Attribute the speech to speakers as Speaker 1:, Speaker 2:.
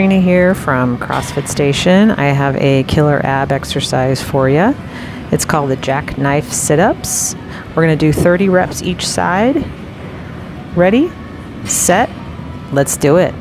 Speaker 1: Trina here from CrossFit Station. I have a killer ab exercise for you. It's called the jackknife sit-ups. We're going to do 30 reps each side. Ready? Set. Let's do it.